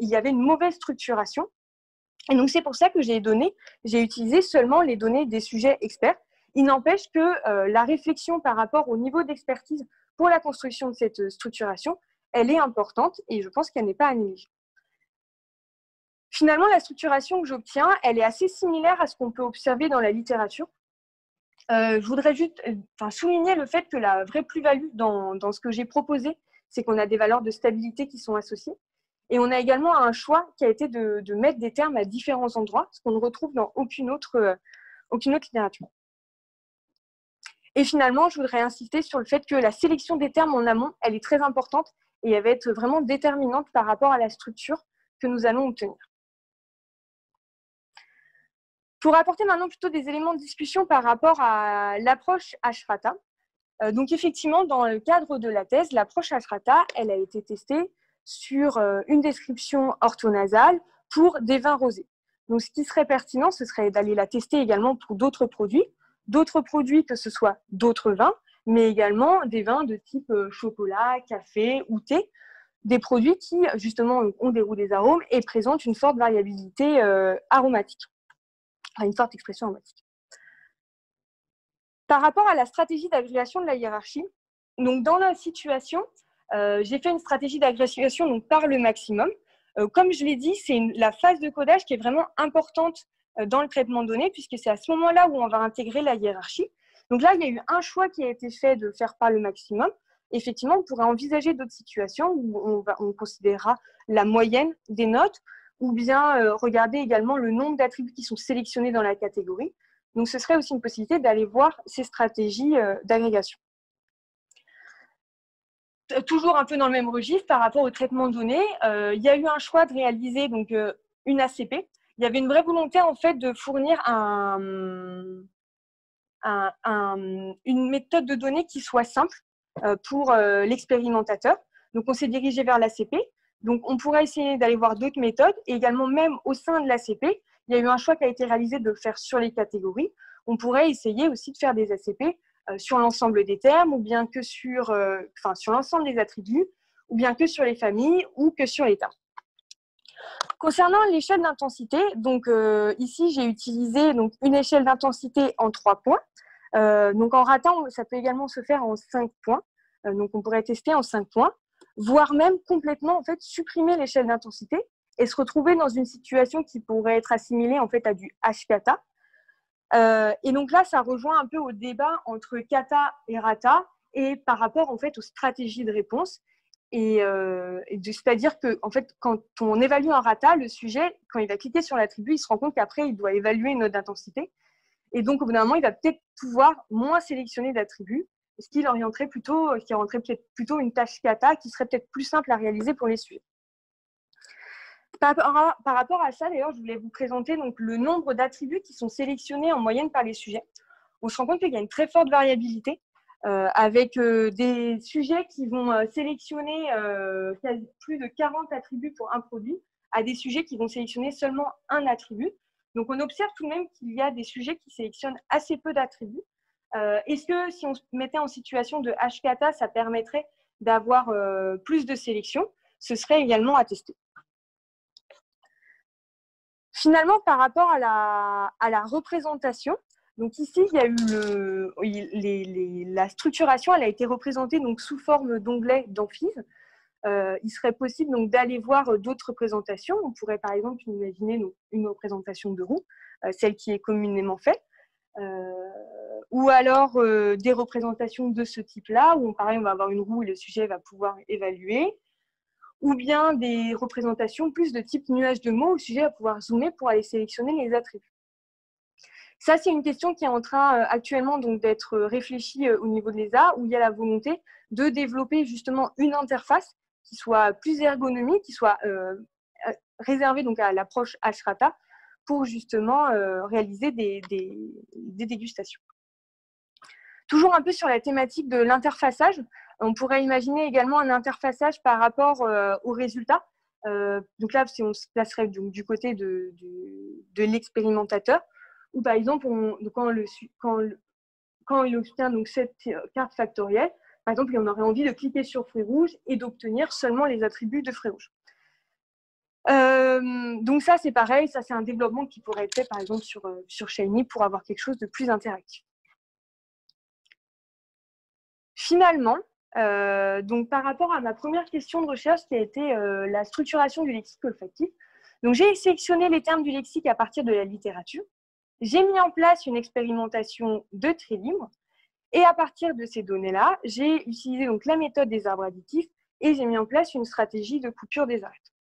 y avait une mauvaise structuration. Et donc c'est pour ça que j'ai donné, j'ai utilisé seulement les données des sujets experts. Il n'empêche que euh, la réflexion par rapport au niveau d'expertise pour la construction de cette structuration, elle est importante et je pense qu'elle n'est pas négliger. Finalement, la structuration que j'obtiens, elle est assez similaire à ce qu'on peut observer dans la littérature. Euh, je voudrais juste souligner le fait que la vraie plus-value dans, ce que j'ai proposé, c'est qu'on a des valeurs de stabilité qui sont associées. Et on a également un choix qui a été de, mettre des termes à différents endroits, ce qu'on ne retrouve dans aucune autre, euh, aucune autre littérature. Et finalement, je voudrais insister sur le fait que la sélection des termes en amont, elle est très importante et elle va être vraiment déterminante par rapport à la structure que nous allons obtenir. Pour apporter maintenant plutôt des éléments de discussion par rapport à l'approche Ashrata, euh, donc effectivement, dans le cadre de la thèse, l'approche Ashrata, elle a été testée sur euh, une description orthonasale pour des vins rosés. Donc ce qui serait pertinent, ce serait d'aller la tester également pour d'autres produits, d'autres produits que ce soit d'autres vins, mais également des vins de type euh, chocolat, café ou thé, des produits qui justement ont des roues des arômes et présentent une forte variabilité aromatique une forte expression aromatique. Par rapport à la stratégie d'agrégation de la hiérarchie, donc dans la situation, euh, j'ai fait une stratégie d'agrégation par le maximum. Euh, comme je l'ai dit, c'est la phase de codage qui est vraiment importante euh, dans le traitement de données, puisque c'est à ce moment-là où on va intégrer la hiérarchie. Donc là, il y a eu un choix qui a été fait de faire par le maximum. Effectivement, on pourrait envisager d'autres situations où on, considérera la moyenne des notes, ou bien euh, regarder également le nombre d'attributs qui sont sélectionnés dans la catégorie. Donc ce serait aussi une possibilité d'aller voir ces stratégies euh, d'agrégation. Toujours un peu dans le même registre par rapport au traitement de données, euh, il y a eu un choix de réaliser donc, une ACP. Il y avait une vraie volonté en fait de fournir un, une méthode de données qui soit simple pour l'expérimentateur. Donc on s'est dirigé vers l'ACP. Donc, on pourrait essayer d'aller voir d'autres méthodes. Et également, même au sein de l'ACP, il y a eu un choix qui a été réalisé de le faire sur les catégories. On pourrait essayer aussi de faire des ACP euh, sur l'ensemble des termes, ou bien que sur, euh, sur l'ensemble des attributs, ou bien que sur les familles, ou que sur l'état. Concernant l'échelle d'intensité, donc euh, ici j'ai utilisé donc une échelle d'intensité en trois points. donc en ratant, ça peut également se faire en cinq points. donc on pourrait tester en cinq points voire même complètement en fait supprimer l'échelle d'intensité et se retrouver dans une situation qui pourrait être assimilée en fait à du H-kata. Euh, et donc là, ça rejoint un peu au débat entre kata et rata et par rapport en fait aux stratégies de réponse. Et, euh, c'est-à-dire que en fait, quand on évalue un rata, le sujet, quand il va cliquer sur l'attribut, il se rend compte qu'après, il doit évaluer une note d'intensité. Et donc, au bout d'un moment, il va peut-être pouvoir moins sélectionner d'attributs ce qui orienterait plutôt, qui rentrerait peut-être plutôt une tâche kata qui serait peut-être plus simple à réaliser pour les sujets. Par, rapport à ça, d'ailleurs, je voulais vous présenter donc, le nombre d'attributs qui sont sélectionnés en moyenne par les sujets. On se rend compte qu'il y a une très forte variabilité euh, avec euh, des sujets qui vont euh, sélectionner plus de 40 attributs pour un produit à des sujets qui vont sélectionner seulement un attribut. Donc on observe tout de même qu'il y a des sujets qui sélectionnent assez peu d'attributs euh, est-ce que si on se mettait en situation de HKTA, ça permettrait d'avoir euh, plus de sélection Ce serait également à tester. Finalement, par rapport à la, représentation, donc ici, il y a eu la structuration, elle a été représentée sous forme d'onglet d'amphise. Euh, il serait possible d'aller voir d'autres représentations. On pourrait par exemple imaginer une représentation de roue, celle qui est communément faite. Euh, ou alors euh, des représentations de ce type-là, où pareil, on va avoir une roue et le sujet va pouvoir évaluer, ou bien des représentations plus de type nuage de mots, où le sujet va pouvoir zoomer pour aller sélectionner les attributs. Ça, c'est une question qui est en train euh, actuellement d'être réfléchie au niveau de l'ESA, où il y a la volonté de développer justement une interface qui soit plus ergonomique, qui soit réservée donc à l'approche Ashrata, pour justement euh, réaliser des, dégustations. Toujours un peu sur la thématique de l'interfaçage, on pourrait imaginer également un interfaçage par rapport euh, aux résultats. Euh, donc là, si on se placerait du côté de, l'expérimentateur, ou par exemple, quand, il obtient donc cette carte factorielle, par exemple, on aurait envie de cliquer sur fruit rouge et d'obtenir seulement les attributs de fruit rouge. Euh, donc ça, c'est pareil, ça c'est un développement qui pourrait être fait par exemple sur, euh, Shiny pour avoir quelque chose de plus interactif. Finalement, euh, donc par rapport à ma première question de recherche qui a été la structuration du lexique olfactif, j'ai sélectionné les termes du lexique à partir de la littérature. J'ai mis en place une expérimentation de très libre et à partir de ces données-là, j'ai utilisé donc la méthode des arbres additifs et j'ai mis en place une stratégie de coupure des arêtes.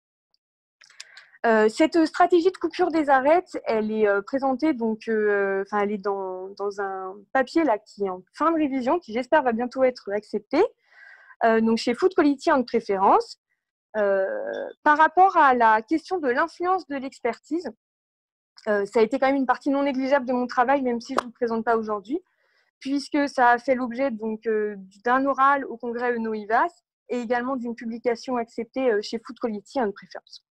Euh, cette stratégie de coupure des arêtes, elle est euh, présentée donc, euh, elle est dans, dans, un papier là qui est en fin de révision, qui j'espère va bientôt être accepté. donc chez Food Quality en préférence. par rapport à la question de l'influence de l'expertise, ça a été quand même une partie non négligeable de mon travail, même si je ne vous présente pas aujourd'hui, puisque ça a fait l'objet donc d'un oral au congrès ENO-IVAS et également d'une publication acceptée chez Food Quality en préférence.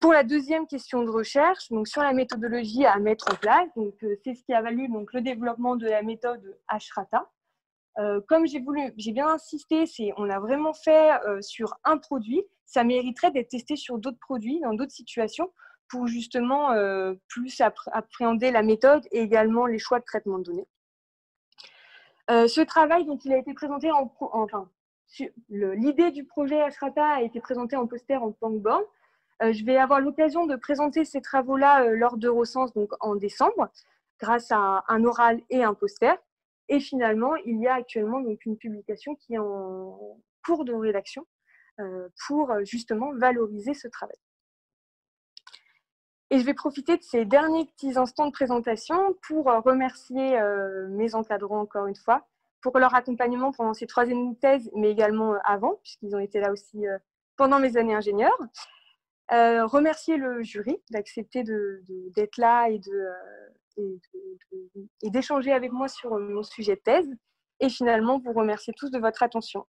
Pour la deuxième question de recherche, donc sur la méthodologie à mettre en place, euh, c'est ce qui a valu donc le développement de la méthode Ashrata. Euh, comme j'ai bien insisté, on a vraiment fait euh, sur un produit. Ça mériterait d'être testé sur d'autres produits dans d'autres situations pour justement plus appréhender la méthode et également les choix de traitement de données. ce travail, donc, il a été présenté en, enfin, l'idée du projet Ashrata a été présentée en poster en Pangborn. Euh, je vais avoir l'occasion de présenter ces travaux-là euh, lors d'Eurosens, donc en décembre, grâce à un oral et un poster. Et finalement, il y a actuellement donc une publication qui est en cours de rédaction euh, pour justement valoriser ce travail. Et je vais profiter de ces derniers petits instants de présentation pour remercier mes encadrants encore une fois pour leur accompagnement pendant ces trois années de thèse, mais également avant, puisqu'ils ont été là aussi pendant mes années ingénieurs. Euh, remercier le jury d'accepter d'être là et d'échanger avec moi sur mon sujet de thèse. Et finalement, vous remercier tous de votre attention.